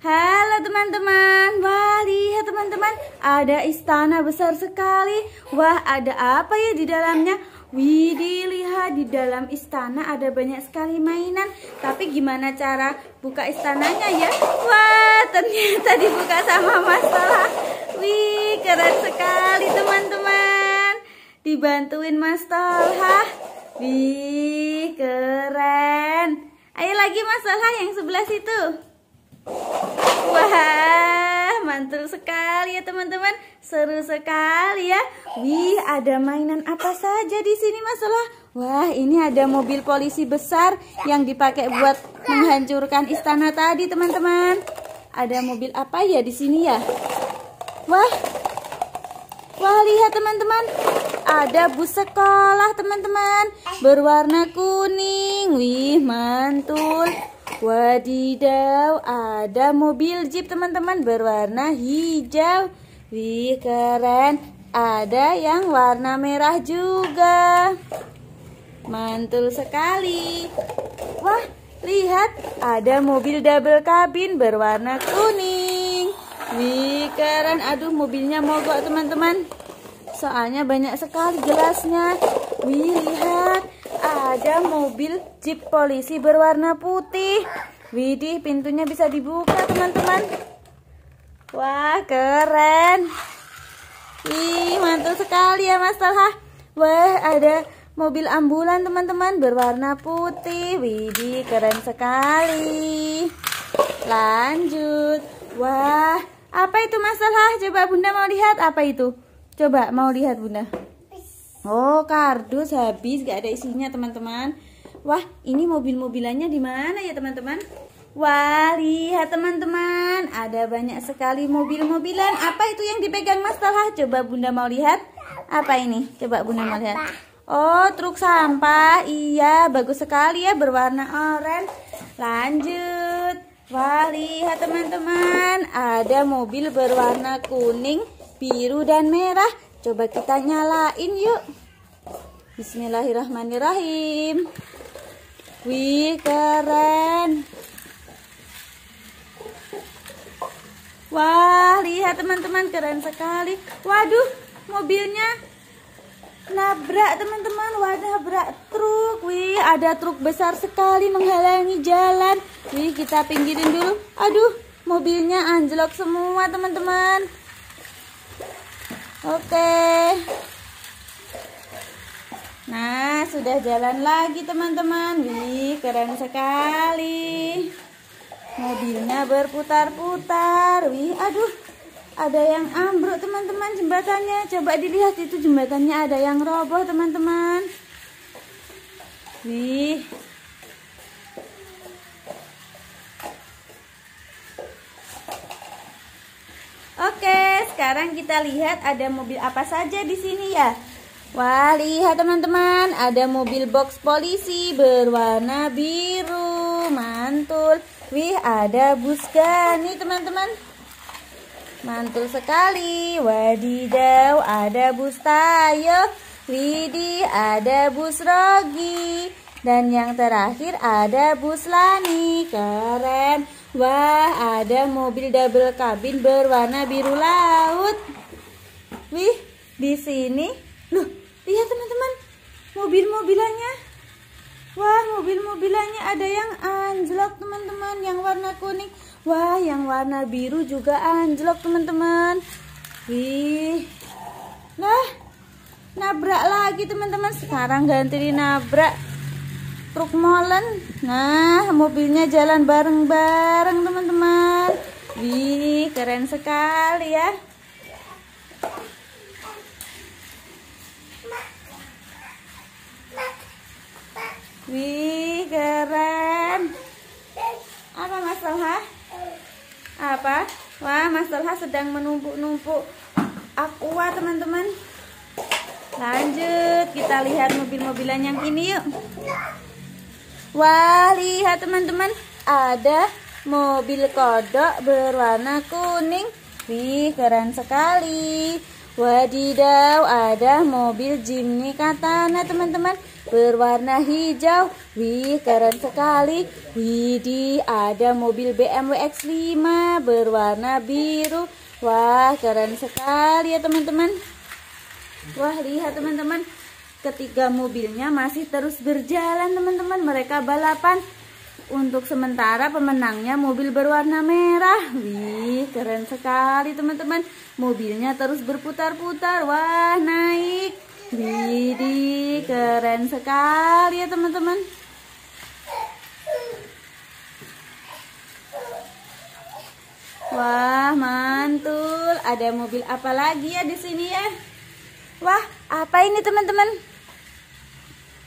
Halo teman-teman, wah lihat teman-teman, ada istana besar sekali. Wah ada apa ya di dalamnya? Wih dilihat di dalam istana ada banyak sekali mainan. Tapi gimana cara buka istananya ya? Wah ternyata dibuka sama masalah. Wih keren sekali teman-teman. Dibantuin Mas Tolha. Wih keren. Ayo lagi Mas Tolha yang sebelah situ. Wah, mantul sekali ya teman-teman. Seru sekali ya. Wih, ada mainan apa saja di sini masalah? Wah, ini ada mobil polisi besar yang dipakai buat menghancurkan istana tadi, teman-teman. Ada mobil apa ya di sini ya? Wah. Wah, lihat teman-teman. Ada bus sekolah, teman-teman. Berwarna kuning. Wih, mantul. Wadidaw, ada mobil jeep teman-teman berwarna hijau. Wih, keren. Ada yang warna merah juga. Mantul sekali. Wah, lihat, ada mobil double kabin berwarna kuning. Wih, keren. Aduh, mobilnya mogok teman-teman. Soalnya banyak sekali gelasnya. Wih, ada mobil jeep polisi berwarna putih. Widih, pintunya bisa dibuka, teman-teman. Wah, keren. Ih, mantul sekali ya, Mas Talha. Wah, ada mobil ambulan, teman-teman, berwarna putih. Widih, keren sekali. Lanjut. Wah, apa itu Mas Talha? Coba Bunda mau lihat apa itu? Coba mau lihat Bunda. Oh, kardus habis gak ada isinya, teman-teman. Wah, ini mobil-mobilannya di mana ya, teman-teman? Wah, lihat teman-teman, ada banyak sekali mobil-mobilan. Apa itu yang dipegang Mas Talha? Coba Bunda mau lihat. Apa ini? Coba Bunda mau lihat. Oh, truk sampah. Iya, bagus sekali ya, berwarna oranye. Lanjut. Wah, lihat teman-teman, ada mobil berwarna kuning, biru dan merah. Coba kita nyalain yuk. Bismillahirrahmanirrahim. Wih, keren. Wah, lihat teman-teman, keren sekali. Waduh, mobilnya nabrak teman-teman. Wah, nabrak truk. Wih, ada truk besar sekali menghalangi jalan. Wih, kita pinggirin dulu. Aduh, mobilnya anjlok semua teman-teman. Oke. Nah, sudah jalan lagi teman-teman. Wih, keren sekali. Mobilnya berputar-putar. Wih, aduh. Ada yang ambruk teman-teman jembatannya. Coba dilihat itu jembatannya ada yang roboh teman-teman. Wih. Oke, sekarang kita lihat ada mobil apa saja di sini ya. Wah, lihat teman-teman, ada mobil box polisi berwarna biru, mantul. Wih, ada bus gani teman-teman. Mantul sekali. Wadidaw, ada bus tayo. Widih, ada bus rogi. Dan yang terakhir ada bus lani. Keren. Wah, ada mobil double kabin berwarna biru laut. Wih, di sini, loh, lihat teman-teman, mobil-mobilannya. Wah, mobil-mobilannya ada yang anjlok teman-teman, yang warna kuning. Wah, yang warna biru juga anjlok teman-teman. Wih, nah, nabrak lagi teman-teman. Sekarang ganti nabrak truk molen. Nah, mobilnya jalan bareng-bareng teman-teman. Wih, keren sekali ya. Wih, keren. Apa masalah? Apa? Wah, masalah sedang menumpuk-numpuk aqua, teman-teman. Lanjut, kita lihat mobil-mobilan yang ini yuk. Wah, lihat teman-teman, ada mobil kodok berwarna kuning. Wih, keren sekali. Wadidaw, ada mobil Jimny Katana, teman-teman. berwarna hijau. Wih, keren sekali. Widih, ada mobil BMW X5 berwarna biru. Wah, keren sekali ya teman-teman. Wah, lihat teman-teman. Ketiga mobilnya masih terus berjalan teman-teman. Mereka balapan. Untuk sementara pemenangnya mobil berwarna merah. Wih, keren sekali teman-teman. Mobilnya terus berputar-putar. Wah, naik. Widih, keren sekali ya teman-teman. Wah, mantul. Ada mobil apa lagi ya di sini ya? Wah, apa ini teman-teman?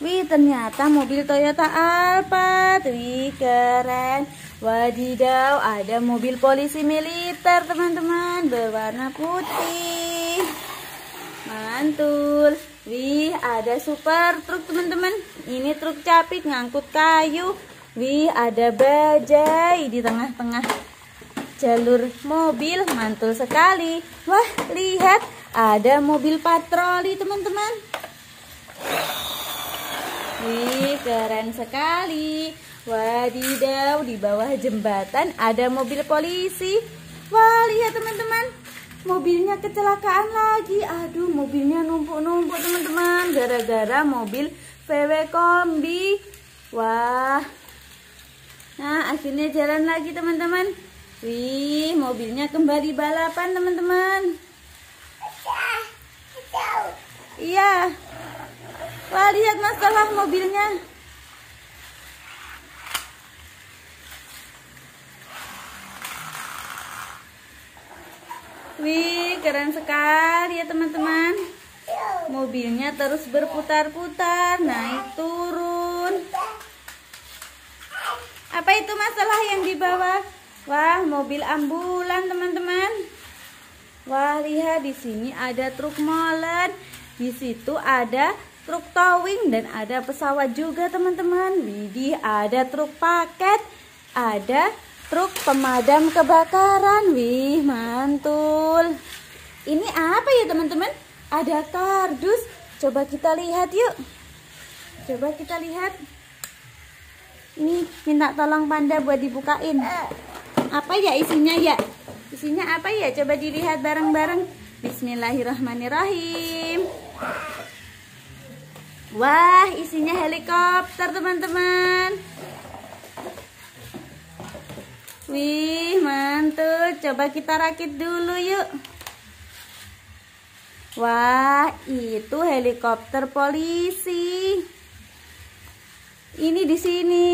Wih, ternyata mobil Toyota Alphard. Wih, keren. Wadidaw, ada mobil polisi militer, teman-teman, berwarna putih. Mantul. Wih, ada super truk, teman-teman. Ini truk capit ngangkut kayu. Wih, ada bajai di tengah-tengah jalur mobil. Mantul sekali. Wah, lihat, ada mobil patroli, teman-teman. Wih, keren sekali. Wadidaw, di bawah jembatan ada mobil polisi. Wah, lihat teman-teman. Mobilnya kecelakaan lagi. Aduh, mobilnya numpuk-numpuk teman-teman. Gara-gara mobil VW Kombi. Wah. Nah, akhirnya jalan lagi teman-teman. Wih, mobilnya kembali balapan teman-teman. Iya. Wah, lihat masalah mobilnya. Wih, keren sekali ya teman-teman. Mobilnya terus berputar-putar, naik turun. Apa itu masalah yang di bawah? Wah, mobil ambulan teman-teman. Wah, lihat di sini ada truk molen. Di situ ada truk towing dan ada pesawat juga teman-teman. Widih ada truk paket ada truk pemadam kebakaran. Wih mantul. Ini apa ya teman-teman? Ada kardus. Coba kita lihat yuk. Coba kita lihat. Ini minta tolong panda buat dibukain. Apa ya isinya ya? Isinya apa ya? Coba dilihat bareng-bareng. Bismillahirrahmanirrahim Wah, isinya helikopter, teman-teman. Wih, mantul. Coba kita rakit dulu yuk. Wah, itu helikopter polisi. Ini di sini.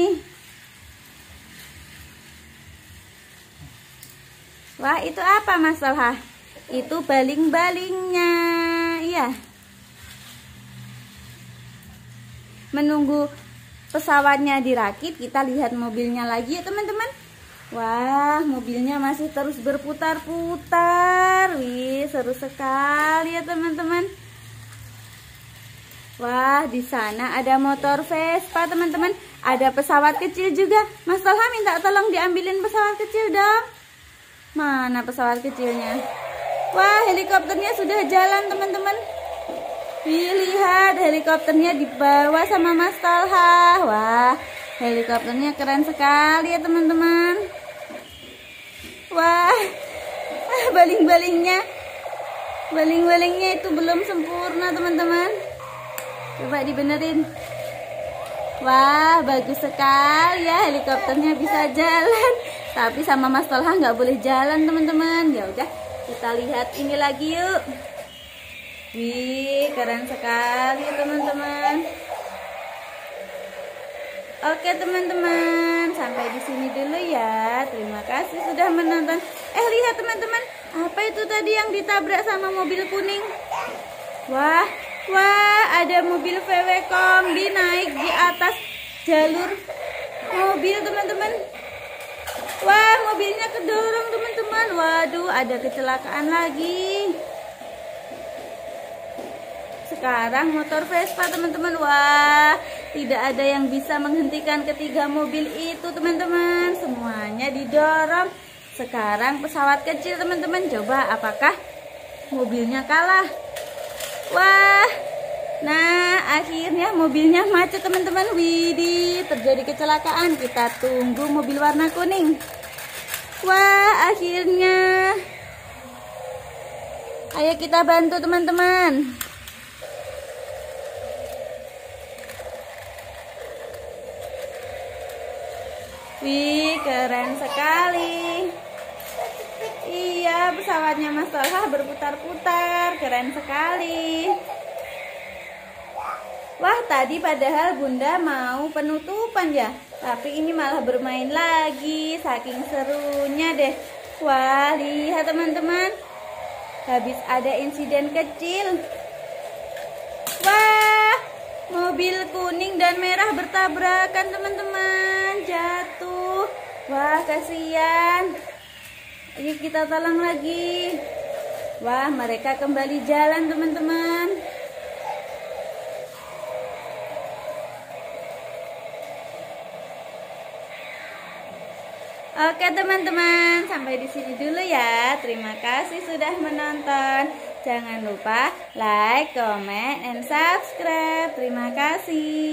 Wah, itu apa masalah? Itu baling-balingnya. Iya. Menunggu pesawatnya dirakit kita lihat mobilnya lagi ya teman-teman wah mobilnya masih terus berputar-putar wih seru sekali ya teman-teman Wah, di sana ada motor Vespa, teman-teman. Ada pesawat kecil juga. Mas Talha minta tolong diambilin pesawat kecil dong. Mana pesawat kecilnya? Wah, helikopternya sudah jalan, teman-teman. Lihat helikopternya dibawa sama Mas Talha. Wah, helikopternya keren sekali ya teman-teman. Wah, ah, baling-balingnya. Baling-balingnya itu belum sempurna teman-teman. Coba dibenerin. Wah, bagus sekali ya helikopternya bisa jalan. Tapi sama Mas Talha nggak boleh jalan teman-teman. Ya udah, kita lihat ini lagi yuk. Wih, keren sekali teman-teman. Oke teman-teman, sampai di sini dulu ya. Terima kasih sudah menonton. Eh lihat teman-teman, apa itu tadi yang ditabrak sama mobil kuning? Wah, wah ada mobil VW Kombi naik di atas jalur mobil teman-teman. Wah, mobilnya kedorong teman-teman. Waduh, ada kecelakaan lagi sekarang motor Vespa teman-teman wah tidak ada yang bisa menghentikan ketiga mobil itu teman-teman semuanya didorong sekarang pesawat kecil teman-teman coba apakah mobilnya kalah wah Nah, akhirnya mobilnya macet teman-teman. Widih, terjadi kecelakaan. Kita tunggu mobil warna kuning. Wah, akhirnya. Ayo kita bantu teman-teman. Wih, keren sekali. Iya, pesawatnya Mas Tolha berputar-putar. Keren sekali. Wah, tadi padahal Bunda mau penutupan ya. Tapi ini malah bermain lagi. Saking serunya deh. Wah, lihat teman-teman. Habis ada insiden kecil. Wah, mobil kuning dan merah bertabrakan teman-teman. Jatuh. Wah, kasihan. Ayo kita tolong lagi. Wah, mereka kembali jalan teman-teman. Oke teman-teman, sampai di sini dulu ya. Terima kasih sudah menonton. Jangan lupa like, comment, and subscribe. Terima kasih.